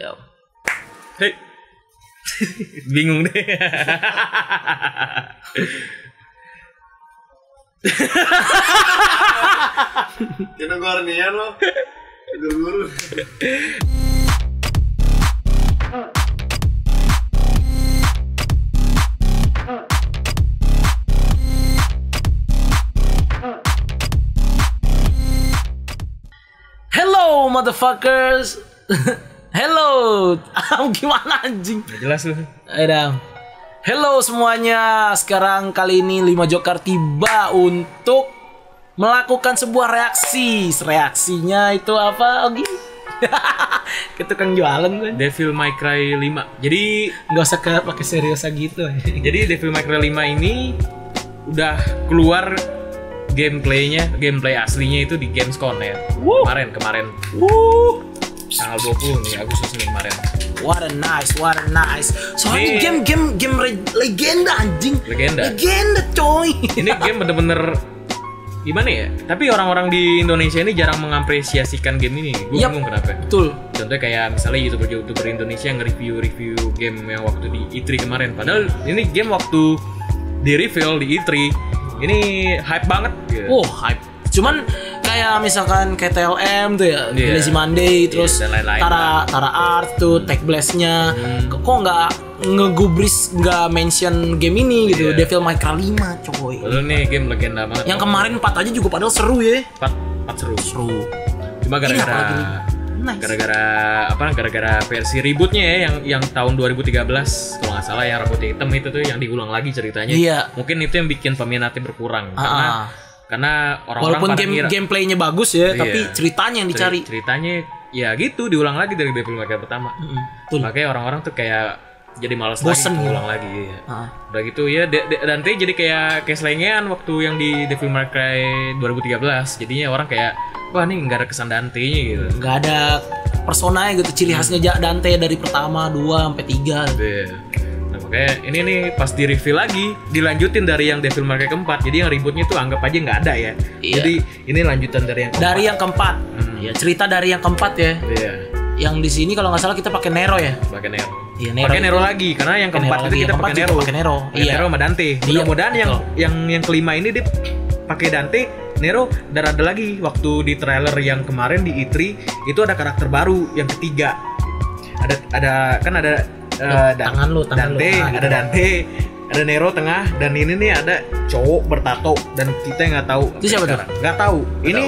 Yo. Hei. Bingung deh. Kita guardian lo. Guru-guru. Hello motherfuckers. Hello. Gimana anjing? Nggak jelas lu. Adam. Hello semuanya. Sekarang kali ini 5 Joker tiba untuk melakukan sebuah reaksi. Reaksinya itu apa, Ogi? Ke tukang jualan gue. Devil May Cry 5. Jadi Gak usah ke pakai serius gitu. jadi Devil May Cry 5 ini udah keluar gameplaynya, gameplay aslinya itu di Gamescom ya. Wuh. Kemarin kemarin Wuh. Tanggal 20 nih Agustus nih kemarin. What a nice, what a nice. Soalnya Ini- game game game re- legenda anjing. Legenda. Legenda coy. Ini game bener-bener gimana ya? Tapi orang-orang di Indonesia ini jarang mengapresiasikan game ini. Gue Yap. bingung kenapa. Betul. Contohnya kayak misalnya youtuber-youtuber Indonesia yang nge-review-review game yang waktu di E3 kemarin. Padahal ini game waktu di reveal di E3 ini hype banget. gitu. Oh, hype. Cuman kayak misalkan kayak TLM tuh ya, Iya. Lazy Monday, terus dan lain-lain Tara lah. Tara Art tuh, Tech Blast-nya. Hmm. Kok nggak ngegubris nggak mention game ini gitu, Iya. Devil May Cry 5 coy. Padahal nih game legenda banget. Yang kemarin 4 aja juga padahal seru ya. 4, 4 seru. Seru. Cuma gara-gara? Nice. gara-gara apa gara-gara versi rebootnya ya yang yang tahun 2013 kalau nggak salah yang rambut hitam itu tuh yang diulang lagi ceritanya Iya. mungkin itu yang bikin peminatnya berkurang Ah, karena ah. Karena orang-orang Walaupun game ngira- gameplaynya bagus ya, Iya. tapi ceritanya yang dicari. Ceri- ceritanya ya gitu diulang lagi dari Devil May Cry pertama Mm-mm, Betul. makanya orang-orang tuh kayak jadi malas Bosen lagi gitu. ulang lagi iya. Ah. udah gitu ya Dante jadi kayak kayak selengean waktu yang di Devil May Cry 2013 jadinya orang kayak wah ini nggak ada kesan Dante nya gitu nggak ada personanya gitu ciri khasnya Dante dari pertama dua sampai tiga. Nah makanya ini nih pas di review lagi dilanjutin dari yang Devil May Cry keempat jadi yang ributnya tuh anggap aja nggak ada ya Iya. jadi ini lanjutan dari yang keempat. dari yang keempat Hmm. ya cerita dari yang keempat ya iya yang di sini kalau nggak salah kita pakai Nero ya pakai Nero Iya, Nero pakai itu. Nero lagi karena yang keempat itu kita Yang pakai Nero pakai Nero. Iya. Nero sama Dante Iya, mudah-mudahan yang yang yang kelima ini dia pakai Dante Nero dan ada lagi waktu di trailer yang kemarin di E3 itu ada karakter baru yang ketiga ada ada kan ada eh, Dan- tangan lu, tangan lu. Dante Ah, gitu. ada Dante ada Nero tengah dan ini nih ada cowok bertato dan kita nggak tahu Itu siapa tuh? nggak tahu ini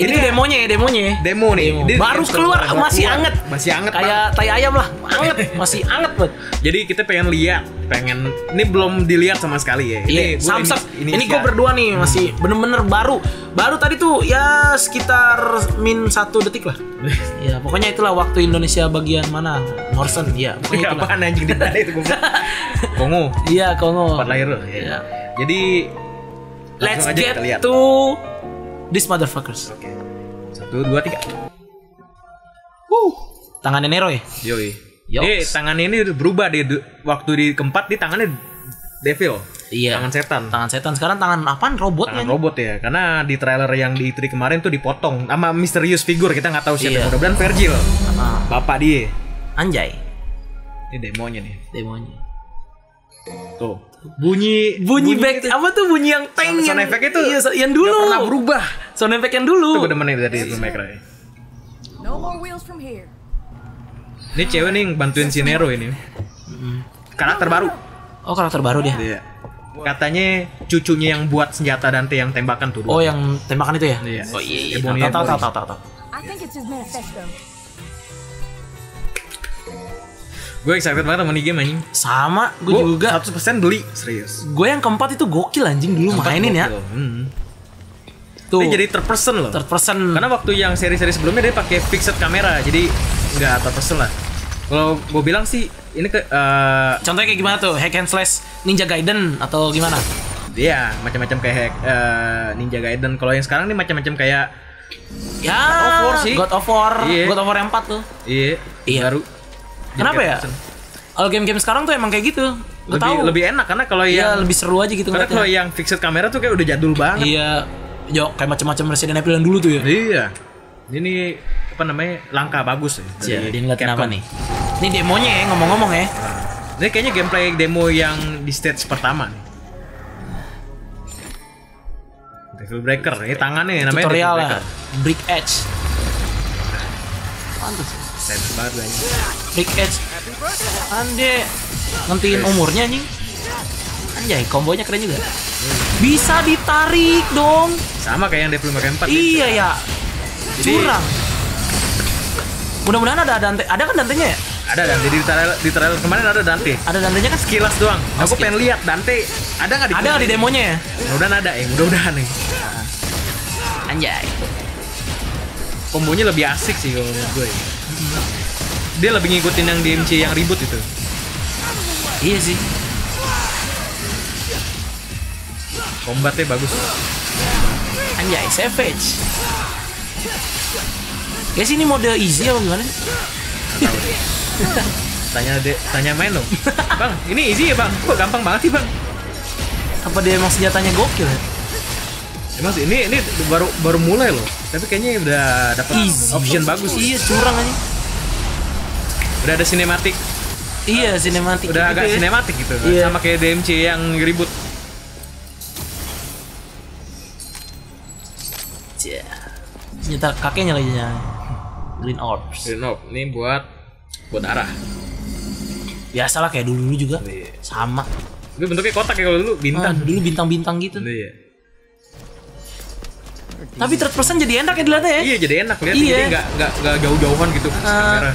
ini, tuh demonya ya demonya ya demo nih Demo. Dia- Baru dia- keluar, masih keluar. anget. masih anget banget. kayak tai ayam lah anget masih anget banget Jadi kita pengen lihat, pengen ini belum dilihat sama sekali ya. Iya, gua samsak. ini- Ini, gue berdua nih masih bener-bener baru. Baru tadi tuh ya sekitar min satu detik lah. ya pokoknya itulah waktu Indonesia bagian mana Norsen ya. Pokoknya Iya, itulah. apaan anjing di mana itu goblok. Kongo, Iya Kongo. tempat lahir. Iya. Ya. Jadi Let's langsung aja get kita lihat. to this motherfuckers. Oke. Satu, dua, tiga. Wuh. Tangannya Nero ya? Yoi. Dia tangannya ini udah berubah du- waktu di keempat dia tangannya devil. Iya. Tangan setan. Tangan setan sekarang tangan apaan robotnya? Tangan robot ya, karena di trailer yang di E3 kemarin tuh dipotong sama misterius figur kita nggak tahu siapa. Iya. Mudah-mudahan Virgil, Ah, bapak dia. anjay Ini demonya nih. demonya. Tuh. Bunyi Bunyi, back apa tuh bunyi yang teng Sound yang- effect itu iya, yang dulu. nggak pernah berubah. Sound effect yang dulu. Itu gue demen nih dari Devil May Cry. No more wheels from here. Ini cewek nih yang bantuin si Nero ini. Karakter baru. Oh karakter baru dia. Iya. Katanya cucunya yang buat senjata Dante yang tembakan tuh. Oh yang tembakan itu ya? Iya. Oh iya. iya. Tahu tahu tahu tahu tahu. I think it's his manifesto. Gue excited banget sama nih game anjing. Sama, gue juga. 100% beli, serius. Gue yang keempat itu gokil anjing dulu mainin ya. Hmm. Tuh. Dia jadi third person loh. third person. Karena waktu yang seri-seri sebelumnya dia pakai fixed kamera, jadi nggak third person lah. Kalau gue bilang sih ini ke eh, Contohnya kayak gimana tuh? Hack and slash Ninja Gaiden atau gimana? dia macam-macam kayak hack, eh, Ninja Gaiden. Kalau yang sekarang nih macam-macam kayak Ya, of War sih. God of War, Iya. God of War yang 4 tuh. iya, Iya. baru. Kenapa ya? Kalau game-game sekarang tuh emang kayak gitu. Gak Lebih, tahu. lebih enak karena kalau Iya, yang lebih seru aja gitu karena kalau yang fixed kamera tuh kayak udah jadul banget. Iya. Yo, kayak macam-macam Resident Evil yang dulu tuh ya. Iya. Ini apa namanya langkah bagus ya. Jadi ngeliatin apa Capcom. nih? Ini demonya ya ngomong-ngomong ya. Ini kayaknya gameplay demo yang di stage pertama nih. Devil Breaker, ini tangannya namanya Tutorial Devil lah. Breaker. Brick Edge. Pantes. Sense banget Brick Edge. Ande ngentiin umurnya anjing. Anjay, kombonya keren juga. Bisa ditarik dong. Sama kayak yang Devil May Cry 4 nih. Iya ya. Jadi- Curang. Mudah-mudahan ada Dante. Ada kan Dantenya ya? Ada dan di trailer, di trailer kemarin ada Dante. Ada Dantenya kan? Sekilas doang. Aku skill- pengen lihat Dante ada nggak di Ada nggak di demonya ya? Mudah-mudahan ada ya, mudah-mudahan nih. Anjay. Kombonya lebih asik sih kalau menurut gue. Dia lebih ngikutin yang DMC yang ribut itu. Iya sih. Kombatnya bagus. Anjay, savage. Ya sih ini mode easy apa gimana? sih? Tanya de, tanya main dong. bang, ini easy ya bang? Kok gampang banget sih bang? Apa dia emang senjatanya gokil ya? Emang sih ini ini baru baru mulai loh. Tapi kayaknya udah dapat option bagus. Iya, curang aja. Udah ada sinematik, Iya, sinematik. udah gitu agak ya. sinematik gitu. Iya. Sama kayak DMC yang ribut. Senjata kakeknya lagi nya. Green Orbs. Green Orb, ini buat buat arah. Biasalah kayak dulu juga. Iya. Sama. Tapi bentuknya kotak ya kalau dulu Ah, bintang. dulu bintang-bintang gitu. Iya. Tapi third person jadi enak ya dilihatnya ya. Iya jadi enak lihat Iya. jadi nggak nggak jauh-jauhan gitu Ah. kamera.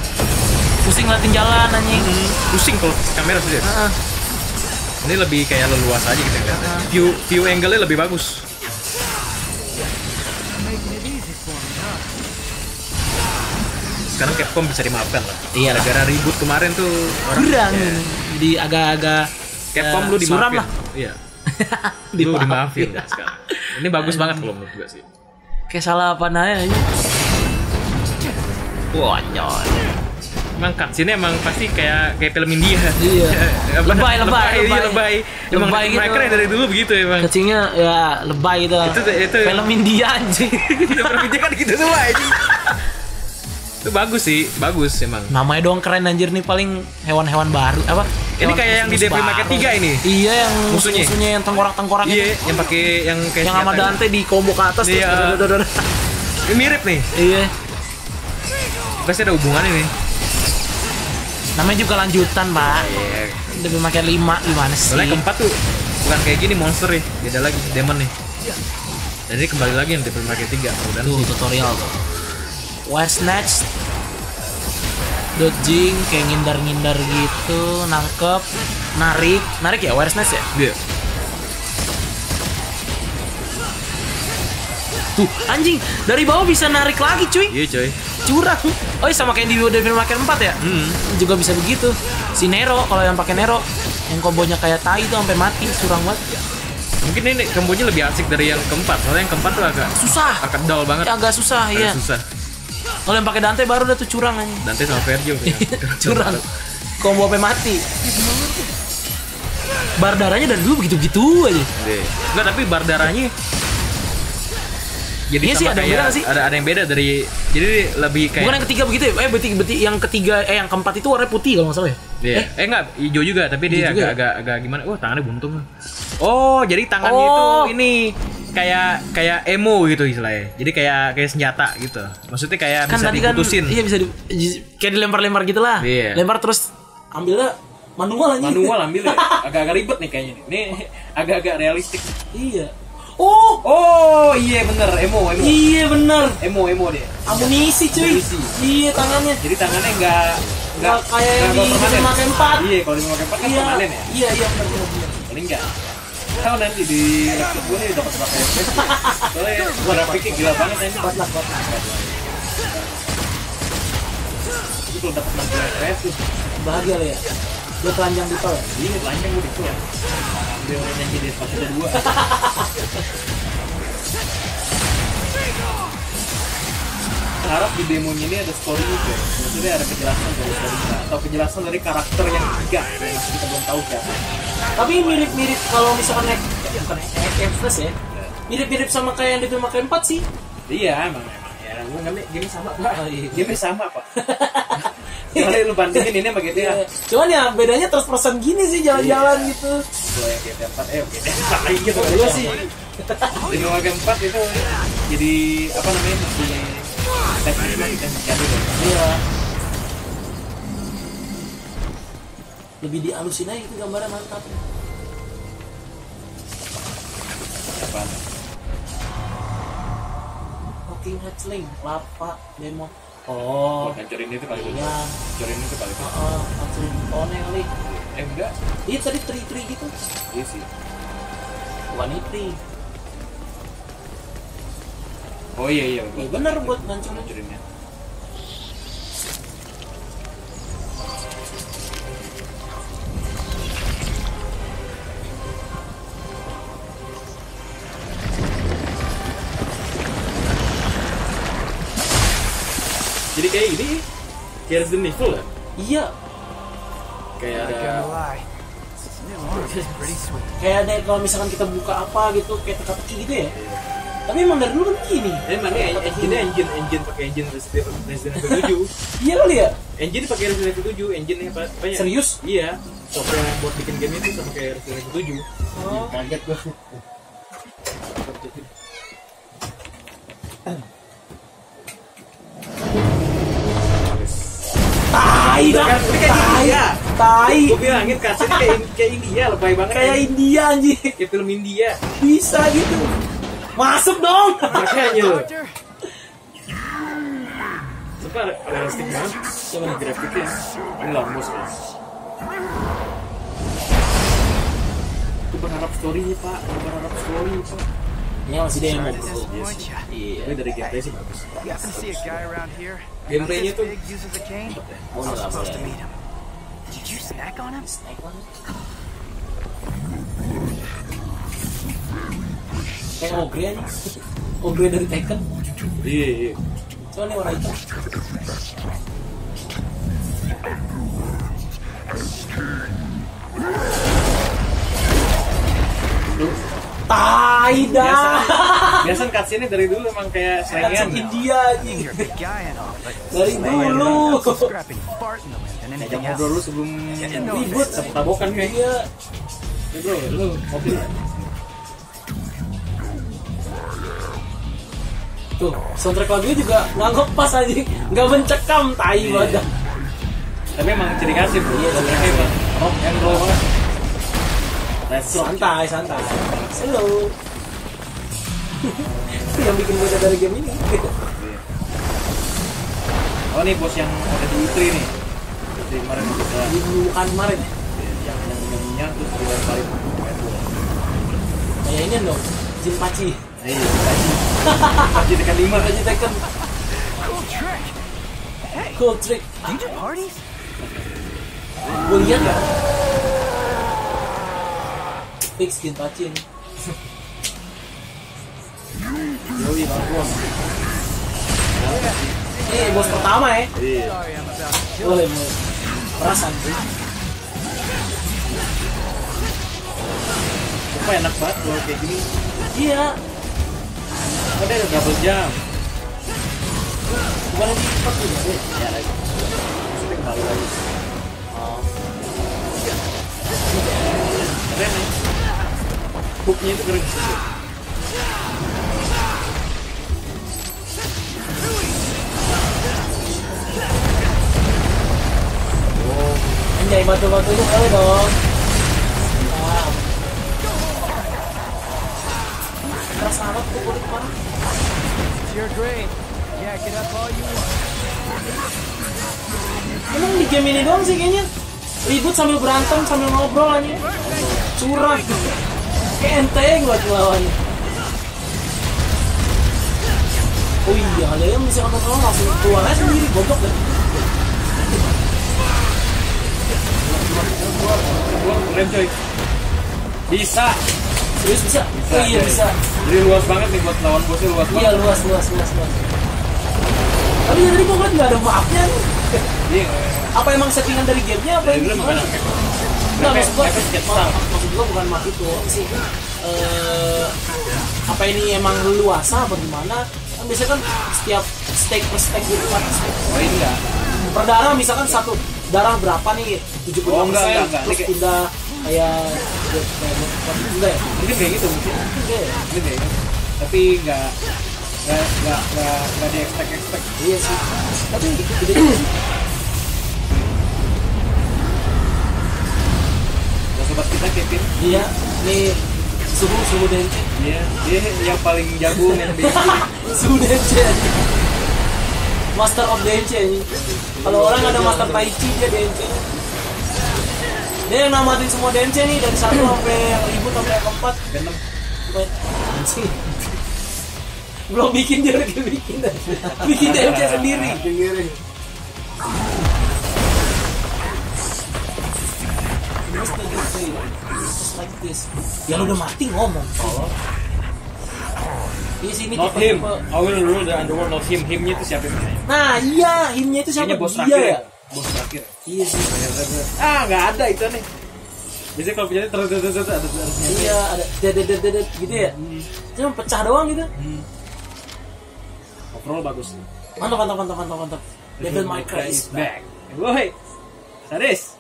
Pusing ngeliatin jalan anjing. Pusing kalau kamera sih. Ah, Ini lebih kayak leluasa aja gitu lihatnya. View view angle-nya lebih bagus. Sekarang Capcom bisa dimaafkan lah. Iya lah. Gara-gara ribut kemarin tuh orang kurang. ya, Jadi agak-agak Capcom eh, lu suram dimaafin. lah. Iya. Lu dimaafin dah sekarang. Ini bagus banget kalau menurut gue sih. Kayak salah apa nanya aja. Wah, nyoy. Emang cutscene emang pasti kayak kayak film India. Iya. Lebay, lebay, iya, lebay. lebay. Emang Lebay gitu. mereka dari dulu begitu emang. Kecilnya ya lebay gitu. Itu- itu- film India anjing. Film India kan gitu semua anjing. Itu bagus sih, bagus emang. Namanya doang keren anjir nih paling hewan-hewan baru apa? Ini Hewan kayak yang di Devil baru. 3 ini. Iya yang Musuhnya. musuh-musuhnya yang tengkorak-tengkorak Iya, itu. yang pakai yang kayak Yang sama. Dante di combo ke atas Iya. dor. Ini mirip nih. Iya. Pasti ada hubungannya nih. Namanya juga lanjutan, Pak. Iya. May Cry 5 gimana sih? Soalnya keempat tuh bukan kayak gini monster nih, beda lagi demon nih. Ini kembali lagi yang Devil May Cry 3. Mudah-mudahan Tuh tutorial tuh. Wire snatch dodging kayak ngindar-ngindar gitu, nangkep, narik, narik ya wire snatch ya? Iya. Tuh, anjing, dari bawah bisa narik lagi, cuy. Iya, coy. Curang. Oh, iya, sama kayak di Devil May Cry 4 ya? Hmm. Juga bisa begitu. Si Nero kalau yang pakai Nero yang kombonya kayak tai tuh sampai mati, curang banget. Mungkin ini kombonya lebih asik dari yang keempat. Soalnya yang keempat tuh agak Susah. agak dull banget. Ya, agak susah, Agak iya. susah. Kalau yang pakai Dante baru udah tuh curang anjing. Dante sama ya. curang combo sampai mati bar darahnya dari dulu begitu-begitu aja Iya. Enggak, tapi bar darahnya jadi Iya sih, ada yang beda sih? Ada ada yang beda dari jadi lebih kayak bukan yang ketiga begitu ya eh berarti, berarti yang ketiga eh yang keempat itu warnanya putih kalau nggak salah ya Iya. eh Eh, enggak, hijau juga, tapi dia Hijau agak, juga ya? agak agak gimana? Oh, tangannya buntung. Oh, jadi tangannya Oh. itu ini kayak kayak emo gitu istilahnya. Jadi kayak kayak senjata gitu. Maksudnya kayak kan bisa tadi kan diputusin. iya bisa di, kayak dilempar-lempar gitu lah Iya. lempar terus ambilnya manual aja Manual ambil ya. Agak-agak ribet nih kayaknya. nih. Ini agak-agak realistik. iya oh Oh, iya bener, emo, emo. iya bener Emo, emo dia. amunisi cuy Amunisi. iya tangannya Jadi tangannya enggak Nggak kayak yang di Cry 4. Iya, kalau di Cry 4 kan iya permanen ya. iya iya bener bener bener. Paling enggak. Tahu nanti di laptop gue nih dapat berapa FPS. Soalnya grafiknya gila banget ini. kuat lah kuat lah kalau dapat 60 FPS tuh bahagia lo ya dia telanjang di tol ya Ini lanjang gue di ya. Ambil nyanyi di pas ada dua. Harap di demonya ini ada story juga. Maksudnya ada penjelasan dari story atau penjelasan dari karakter yang tiga yang masih kita belum tahu siapa. Tapi mirip-mirip kalau misalkan naik bukan naik Express ya. Mirip-mirip sama kayak yang di film Makai 4 sih. Iya emang emang ya nih, game sama pak. Oh, iya. Game sama pak. Kalau lu bandingin ini sama GTA. Iya. Cuman ya bedanya terus persen gini sih jalan-jalan gitu. Kalau yang GTA 4, eh GTA 4 lagi gitu. Iya sih. Di Mega 4 itu jadi apa namanya masih teknik masih teknik jadul ya. Iya. Lebih dialusin aja itu gambarnya mantap. Apa? Rocking Hatchling, lava, demo. Oh, Oh, hancurin itu kali iya. Hancurin itu kali itu. Hatchling. Oh, nih kali. Eh enggak. Iya tadi tri-tri gitu. Iya sih. Bukan tri. Oh iya iya. Iya bener buat ngancurin. hancurinnya. Kayak ini kayak Resident Evil ya? Iya, Kayak ada kayak ada kalau misalkan kita buka apa gitu kayak teka-teki gitu ya. Tapi emang dari dulu kan gini. Eh mana ya? Engine engine engine pakai engine Resident Evil Resident Evil 7. Iya kali ya? Engine pakai Resident Evil 7, engine apa? apanya? Serius? Iya. Software yang buat bikin game itu sama kayak Resident Evil 7. Oh. Kaget gua. Ini kayak. India. Tai. Gue bilangin kasih kayak kayak India lebay banget. Kayak India anjing. kayak film India. Bisa gitu. Masuk dong. Makanya lo. Sumpah realistik banget. Coba nih grafiknya. Ini lambos kan. Aku berharap story pak. Aku berharap story pak. Ini masih demo sorry to bro. ya. Iya. Tapi dari gameplay sih bagus. Gameplaynya tuh a cane? Boleh him. Did you snack on him? Naik banget. Kayak ogre aja. Ogre dari Tekken. Iya iya. Coba nih warna hitam. Tai dah. Biasa cutscene dari dulu emang kayak Kan selengean. India anjing. Dari dulu. Ajak ngobrol dulu sebelum ribut, offense. tabokan kayak. Iya. Bro, lu kopi? Tuh, soundtrack lagunya juga nggak ngepas aja, nggak mencekam tai Iya. banget. Tapi emang ciri khasnya bro. Iya, ciri Soundtracknya emang rock and roll banget. Santai, santai. Slow. Itu yang bikin beda dari game ini. Oh nih bos yang ada di Itri nih. Di kemarin Di bukan kemarin ya. yang yang minyak terus bola. Kayak ini dong, Jin Paci. Iya, kaji. Kaji tekan lima. Paci Tekken, Cool trick. cool trick. Do you do parties? Gue lihat ya. Fix Jin Paci ini. Yoi bang bos. Ini bos pertama ya. Iya. Boleh, boleh. Perasaan sih. Apa enak banget kalau kayak gini. Iya. Dia ada double jam. Bukan lagi cepat juga deh. Ya lagi. Maksudnya kembali lagi. Oh. Keren ya. Hooknya itu keren. Anjay batu-batu itu kali dong. Keras amat tuh kulit mah. You're great. Jack it up all you want. Emang di game ini doang sih kayaknya ribut sambil berantem sambil ngobrol aja. Curang. Enteng buat lawannya. Oh iya, ada yang bisa nonton langsung keluar sendiri, goblok deh. Keren coy. Bisa. Serius bisa? Bisa. Oh iya bisa. Jadi luas banget nih buat lawan bosnya luas Iya banget. luas luas luas luas. Tapi ya tadi kan nggak ada maafnya nih. Iya. Apa emang settingan dari gamenya apa dulu gimana? maksud gua, mak- gua bukan maaf itu sih. Eh, apa ini emang leluasa apa gimana? Kan biasanya kan setiap stake per stake gitu kan. Oh enggak. Per darah misalkan satu darah berapa nih? 70 Oh, enggak, enggak, enggak. Terus kayak- pindah kayak enggak ya? Mungkin kayak gitu mungkin. Enggak ya? Mungkin kayak gitu. Tapi enggak enggak enggak enggak enggak di expect expect. Iya sih. Tapi gede sobat kita Kevin, Iya, nih suhu suhu dence. dia dia yang paling jago main basic. Suhu dence. Master of dence ini. Kalau orang ada master tai chi dia dence. Dia yang namatin semua dence nih dari satu sampai yang ribut sampai yang keempat. Anjing. Belum bikin dia udah bikin bikin dence sendiri. Sendiri. Terus tadi say, just like this. Ya lu udah mati ngomong. Di sini Not him. I will rule the underworld not him. Himnya itu siapa Nah iya, himnya itu siapa? Kayaknya bos terakhir ya? ya. Bos terakhir. Iya sih. Ah, nggak ada itu nih. Biasanya kalau punya terus terus terus ada terus. Iya ada dedet dedet dedet gitu ya. Cuma pecah doang gitu. Overall bagus. Mantap mantap mantap mantap mantap. Devil May Cry is back. Woi, Sadis.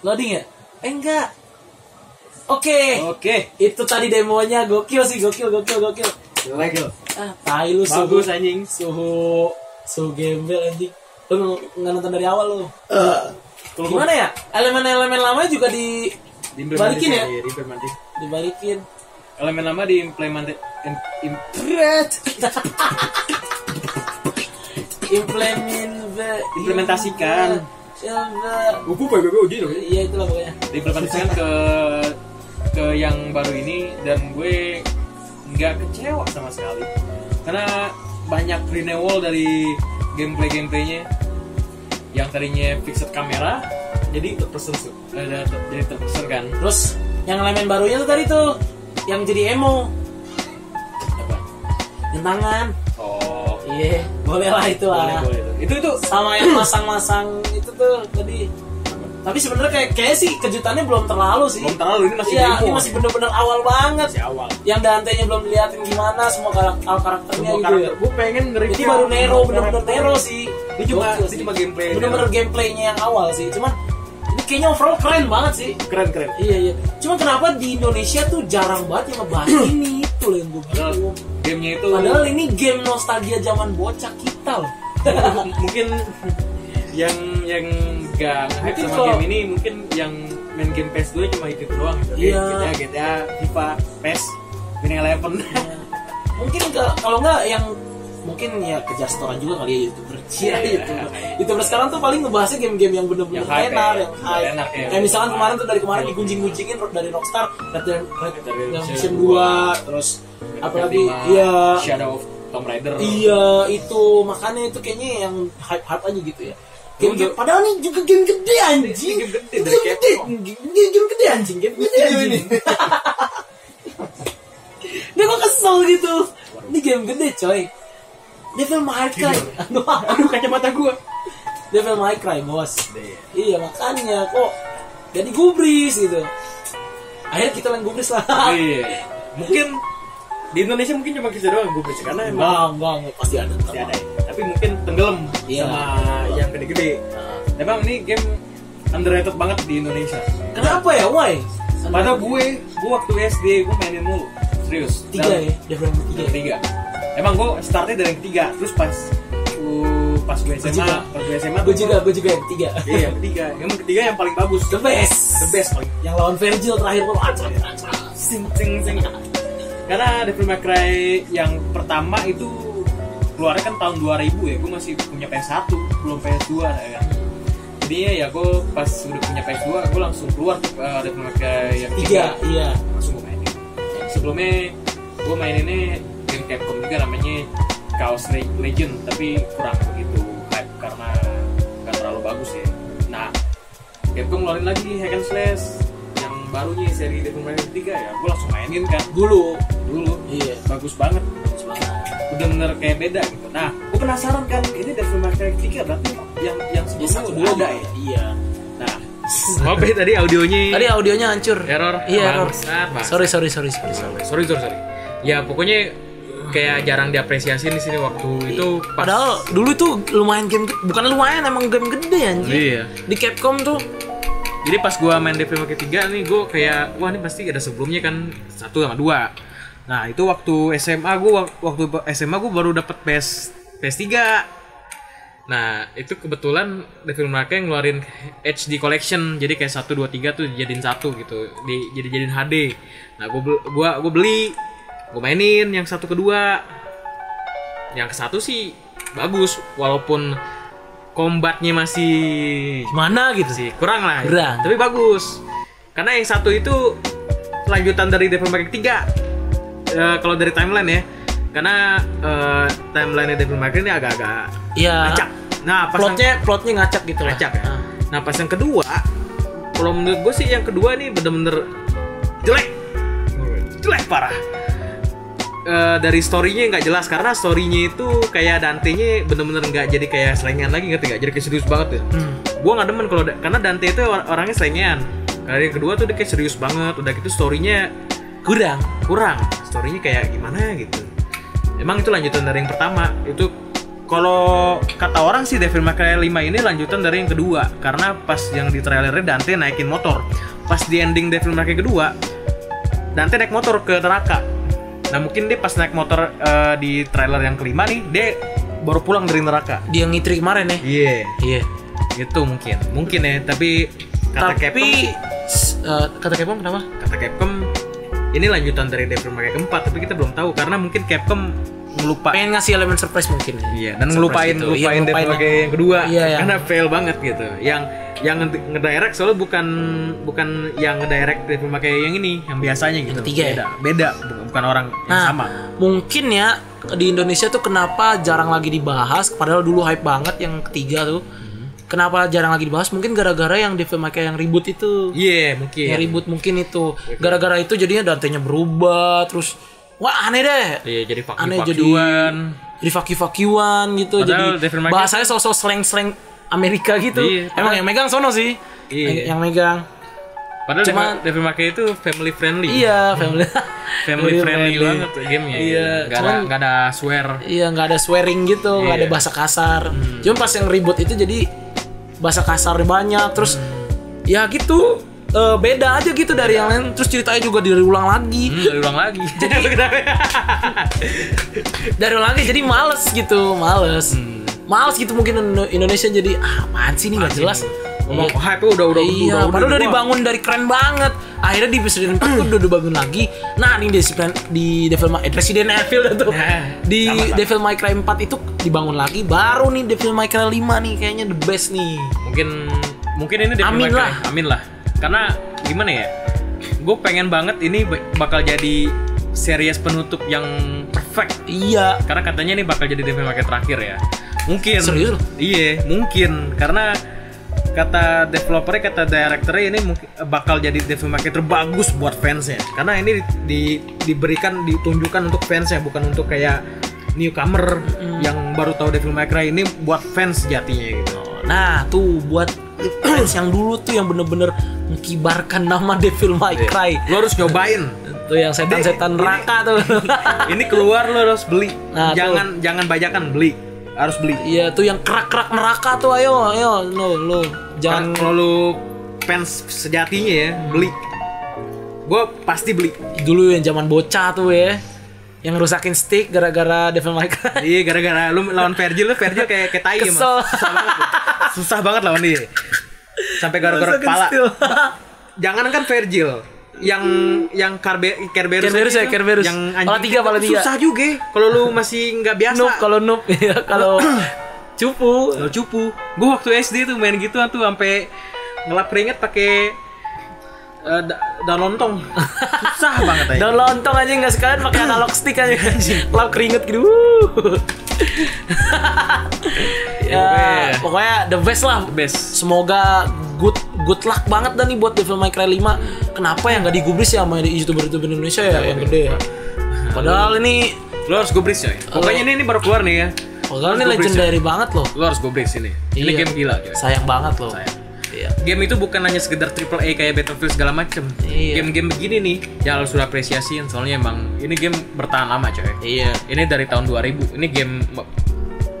Loading ya? Eh enggak. Oke. Oke. Itu tadi demonya gokil sih gokil gokil gokil. Lagi. Ah, tai lu suhu Bagus anjing. suhu suhu gembel anjing. Lu nggak nonton dari awal lu. Kalau Gimana ya? Elemen-elemen lama juga di balikin ya? Iya, diimplementasi. dibalikin. Elemen lama diimplementasi. Implemen Implementasikan. Ya, Buku PBB uji dong. Iya itulah pokoknya. Diimplementasikan ke ke yang baru ini dan gue nggak kecewa sama sekali. Karena banyak renewal dari gameplay gameplaynya yang tadinya fixed kamera jadi terpesan ada jadi terpesan kan. Terus yang elemen barunya tuh tadi tuh yang jadi emo, apa? Yang tangan. oh Iya, boleh lah itu boleh lah. boleh itu itu Sama yang masang-masang itu tuh tadi. Tapi sebenarnya kayak kayak sih kejutannya belum terlalu sih. belum terlalu ini masih Iya, demo ini masih bener-bener awal banget. masih awal Yang Dante-nya belum diliatin gimana semua karakter karakternya semua gitu karakter ya. gue pengen nge-review Ini baru Nero, bener-bener. Nero sih. Ini cuma Gokil ini sih. cuma gameplay Bener-bener gameplaynya yang awal sih. Cuman ini kayaknya overall keren banget sih. keren keren Iya iya. Cuma kenapa di Indonesia tuh jarang banget yang ngebahas ini itu loh yang gue bingung. Gamenya itu Padahal ini game nostalgia zaman bocah kita loh. mungkin yang yang gak hype Mungkin sama kalau- game ini mungkin yang main game PS2 cuma itu doang gitu. Iya. GTA, GTA, FIFA, PES, Winning Eleven. mungkin ke- kalau nggak yang mungkin ya kejar setoran juga kali ya youtuber Cia, Iya. youtuber youtuber sekarang tuh paling ngebahasnya game-game yang bener-bener Yang tenar ya. yang Enak ya. kayak misalkan kemarin tuh dari kemarin digunjing-gunjingin dari Rockstar Red Dead Red Red Dead Redemption Redemption 2 terus apalagi iya. Shadow of Tomb Raider. iya itu makanya itu kayaknya yang hype-hype aja gitu ya. Game, Untuk- padahal nih juga game gede anjing. Game gede Game gede game, game gede anjing. Game gede anjing. dia kok kesel gitu. Ini game gede coy. Devil May Cry aduh Aduh kacamata gua. Devil May Cry bos. Iya makanya kok jadi gubris gitu. Akhirnya kita yang gubris lah. Mungkin di Indonesia mungkin cuma kita doang gue baca karena emang enggak enggak enggak pasti ada pasti ada. ya. Tapi mungkin tenggelam Iya. sama yang gede-gede. Emang ini game underrated banget di Indonesia. kenapa ya why Padahal gue, gue waktu SD gue mainin mulu, serius. tiga Dan- ya Devil May tiga ketiga. Emang gue startnya dari yang ketiga, terus pas uh, pas gue SMA, pas gue SMA gue juga gue juga yang tiga Iya, yang ketiga. Yang ketiga yang paling bagus. the best The best paling. yang lawan Virgil terakhir tuh acak acak Sing sing sing. Karena Devil May Cry yang pertama itu keluarnya kan tahun 2000 ya. Gue masih punya PS1, belum PS2 ya. Jadinya ya gue pas udah punya PS2, gue langsung keluar uh, Devil May Cry yang tiga iya langsung gue mainin sebelumnya gue maininnya game Capcom juga namanya Chaos Le- Legend tapi kurang begitu hype karena nggak terlalu bagus ya nah Capcom ngeluarin lagi hack and slash Barunya seri Devil May Cry 3 ya gue langsung mainin kan dulu dulu. Iya. Bagus banget. Bagus banget bener-bener kayak beda gitu. Nah gue penasaran kan ini Devil May Cry 3 berarti yang yang sebelumnya udah ada ya? Iya. Nah. Ya tadi audionya tadi audionya hancur. Error. Iya error. Sorry sorry sorry sorry sorry sorry. sorry sorry ya pokoknya kayak jarang diapresiasi di sini waktu iya. itu pas... padahal dulu itu lumayan game bukan lumayan emang game gede anjir iya. di Capcom tuh jadi pas gua main May Cry 3 nih gua kayak wah ini pasti ada sebelumnya kan satu sama dua. Nah, itu waktu SMA gua waktu SMA gua baru dapat PS PS3. Nah, itu kebetulan Devil May Cry ngeluarin HD collection. Jadi kayak 1 2 3 tuh dijadiin satu gitu. Di jadi jadiin HD. Nah, gua gua gua beli gua mainin yang satu kedua. Yang ke satu sih bagus walaupun combatnya masih gimana gitu? sih kurang lah. Kurang. tapi bagus. Karena yang satu itu lanjutan dari Devil May Cry 3 Eh, kalau dari timeline ya. Karena eh, timeline Devil May Cry ini agak-agak Iya. ngacak. Nah pas yang, Plotnya plotnya ngacak gitu lah. ngacak ya. Ah. nah pas yang kedua kalau menurut gue sih yang kedua ini bener-bener jelek. Jelek parah Eh, dari storynya nggak jelas karena storynya itu kayak Dante-nya bener-bener nggak jadi kayak selengean lagi ngerti nggak? Jadi kayak serius banget ya. Hmm. gue nggak demen kalau da- karena Dante itu or- orangnya selengean. Kalau yang kedua tuh dia kayak serius banget udah gitu storynya Kurang. kurang. Storynya kayak gimana gitu. Emang itu lanjutan dari yang pertama. Itu kalau kata orang sih Devil May Cry 5 ini lanjutan dari yang kedua. Karena pas yang di trailernya Dante naikin motor. Pas di ending Devil May Cry kedua Dante naik motor ke neraka nah mungkin dia pas naik motor eh, di trailer yang kelima nih dia baru pulang dari neraka Dia ngitri kemarin ya. iya Iya. itu mungkin mungkin ya tapi kata Tapi Capcom eh, kata Capcom kenapa? kata Capcom ini lanjutan dari Devil May Cry keempat tapi kita belum tahu karena mungkin Capcom ngelupa Pengen ngasih elemen surprise mungkin. iya dan Surprise ngelupain gitu. ngelupain Iya, Devil ngelupain May Cry yang kedua Iya, iya. karena fail banget gitu yang yang nge- ngedirect soalnya bukan bukan yang ngedirect Devil May Cry yang ini yang biasanya gitu ketiga ya? beda beda bukan, orang yang Nah, sama mungkin ya di Indonesia tuh kenapa jarang lagi dibahas padahal dulu hype banget yang ketiga tuh. Kenapa jarang lagi dibahas? Mungkin gara-gara yang Devil May Cry yang ribut itu. iya mungkin Yang ribut mungkin itu. Gara-gara itu jadinya Dante-nya berubah terus wah aneh deh. iya jadi fuck Aneh jadi jadi faki-fakiwan gitu Padahal jadi bahasanya sosok slang-slang Amerika gitu. Iya, Emang yang megang sono sih. Iya. Yang megang. padahal Cuman- Devil, May itu family friendly Iya, family. family friendly banget tuh gamenya Iya, nggak ada cuman- nggak ada swear Iya nggak ada swearing gitu, nggak ada Iya. bahasa kasar. Cuma pas yang ribut itu jadi bahasa kasarnya banyak, terus ya gitu eh, beda aja gitu dari yang lain. Terus ceritanya juga diulang lagi, Hmm, dari ulang lagi. Jadi dari ulang lagi jadi males gitu, males, males gitu mungkin Indo- Indonesia jadi ah apaan sih ini nggak jelas. ngomong Iya. hype udah udah iya, udah, padahal udah dibangun dari keren banget. Akhirnya di Resident 4 tuh udah dibangun lagi. Nah, ini di, di Devil May eh, Resident Evil tuh. Nah, di sama. Devil May Cry 4 itu dibangun lagi. Baru nih Devil May Cry 5 nih kayaknya the best nih. Mungkin mungkin ini Devil Amin May Cry. lah. Amin lah. Karena gimana ya? Gue pengen banget ini ba- bakal jadi series penutup yang perfect. Iya. Karena katanya ini bakal jadi Devil May Cry terakhir ya. Mungkin. Serius? Iya, mungkin. Karena kata developernya, kata direkturnya ini mungkin bakal jadi Devil May Cry terbagus buat fansnya. Karena ini di, di- diberikan, ditunjukkan untuk fansnya, bukan untuk kayak newcomer yang baru tahu Devil May Cry ini buat fans sejatinya gitu. Nah, tuh buat fans yang dulu tuh yang bener-bener mengibarkan nama Devil May Cry. Lo harus nyobain. Tuh yang setan-setan neraka tuh. ini keluar lo harus beli. Nah, jangan jangan bajakan beli. Harus beli. Iya, tuh yang kerak-kerak neraka tuh ayo, ayo, lo, lo. Jangan Jangan kalau lu fans sejatinya ya, beli. Gue pasti beli. dulu yang zaman bocah tuh ya. Yang rusakin stick gara-gara Devil May Cry. Iya gara-gara lu lawan Virgil lu Virgil kayak kayak tai Kesel. emang. Susah banget. tuh. Susah banget lawan dia. Sampai Rusakin kepala. Jangan kan Virgil yang yang Carbe Kerberus Kerberus aja ya, itu, Kerberus. yang Pala tiga, pala tiga. susah juga kalau lu masih nggak biasa Noob kalau noob ya kalau cupu. kalau cupu gue waktu SD tuh main gitu tuh sampai ngelap keringet pakai eh, da daun lontong susah banget aja Daun lontong aja nggak sekalian pakai analog stick aja. Lap keringet gitu. Wuh. ya, Pokoknya- the best lah. best Semoga good good luck banget dah nih buat Devil May Cry 5. Kenapa yang nggak digubris ya sama youtuber-youtuber Indonesia ya yang gede ya? Padahal ini lo harus gobris coy pokoknya ini, ini baru keluar nih ya padahal ini gubris, legendary banget loh. lo harus gobris ini ini Iya. game gila Sayang banget loh. Sayang. Iya. game itu bukan hanya sekedar triple A kayak Battlefield segala macem Iya. game-game begini nih ya harus sudah apresiasiin soalnya emang ini game bertahan lama coy. Iya. Ini dari tahun 2000. Ini game me-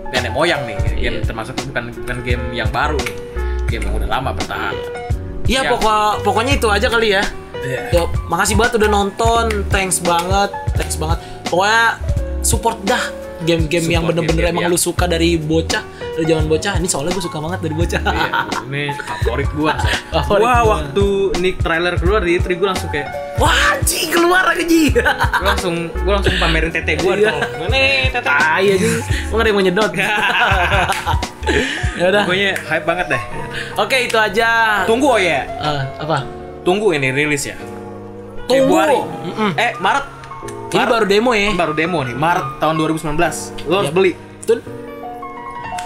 nenek moyang nih. Game Iya. termasuk bukan bukan game yang baru nih. Game yang udah lama bertahan. Iya Ya. pokok pokoknya itu aja kali ya. Iya. Ya, makasih banget udah nonton, thanks banget, thanks banget. Pokoknya support dah game-game yang bener-bener emang ya. lu suka dari bocah, dari zaman bocah. Ini soalnya gue suka banget dari bocah. Iya, ini favorit gua. Sob. Favorit Wah, gua. waktu Nick trailer keluar di E3 gua langsung kayak Wah, anjing keluar lagi Ji. gua langsung gua langsung pamerin tete gua Iya. dong. Mana tete? Tai anjing. Emang ada yang mau nyedot. ya udah. Pokoknya hype banget deh. Oke, itu aja. Tunggu oh ya. Eh, apa? Tunggu ini rilis ya. Tunggu. Februari. Mm-mm. Eh, Maret. Ini baru demo ya. Baru demo nih. Maret tahun 2019. Lo harus Yap. beli. Betul.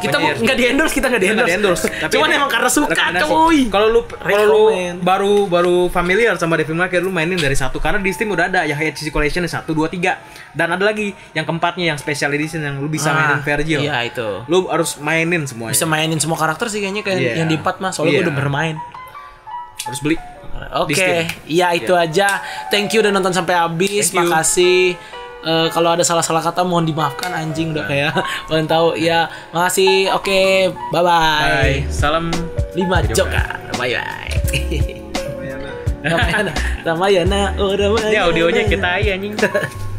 Kita nggak di endorse, kita nggak di endorse. di-endorse, tapi Cuman emang karena suka, cuy. Kalau lu kalau lu baru baru familiar sama Devil May Cry lu mainin dari satu karena di Steam udah ada Yahya Chichi Collection satu dua tiga dan ada lagi yang keempatnya yang special edition yang lu bisa Ah, mainin Virgil. Iya itu. Lu harus mainin semuanya. Bisa mainin semua karakter sih kayaknya kayak Iya. yang di 4 mah. Soalnya gue Iya. udah bermain. harus beli. Oke, Steam. iya itu aja. Thank you udah nonton sampai habis. Makasih. Eh, kalau ada salah-salah kata mohon dimaafkan anjing udah kayak kalian tahu ya makasih oke bye bye Bye. Salam 5 joker bye bye Ramayana Ramayana oh Ramayana Ya audionya kita aja anjing.